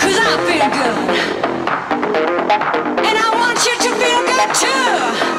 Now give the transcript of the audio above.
Cause I feel good. And I want you to feel good too.